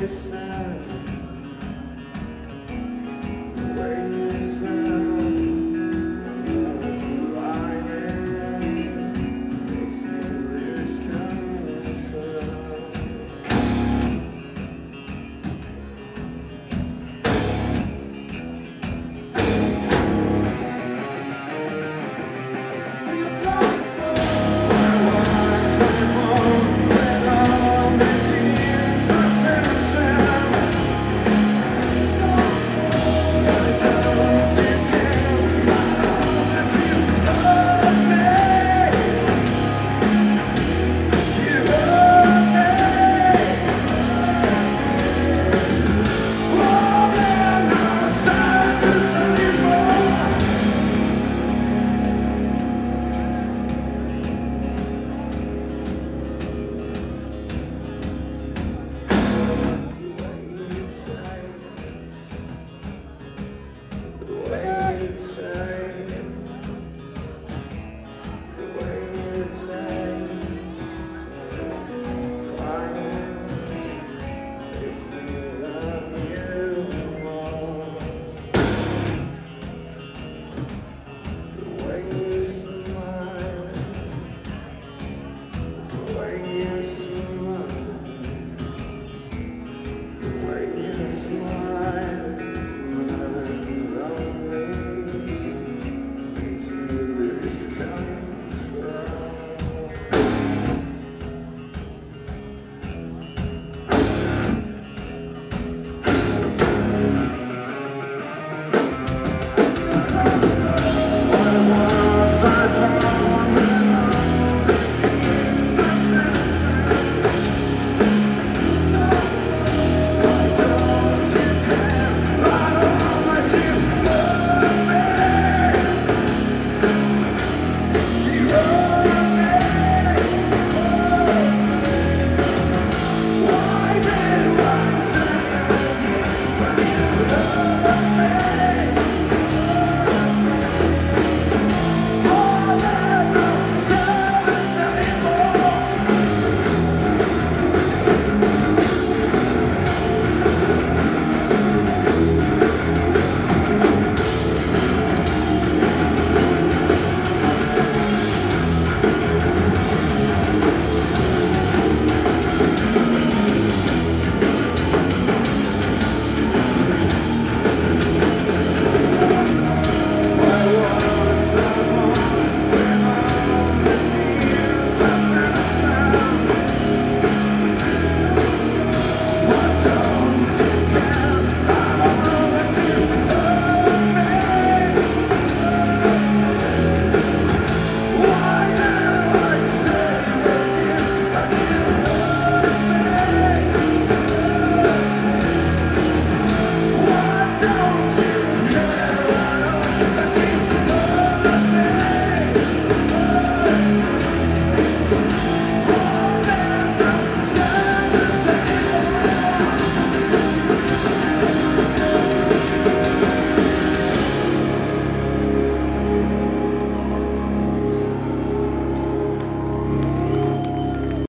Yes.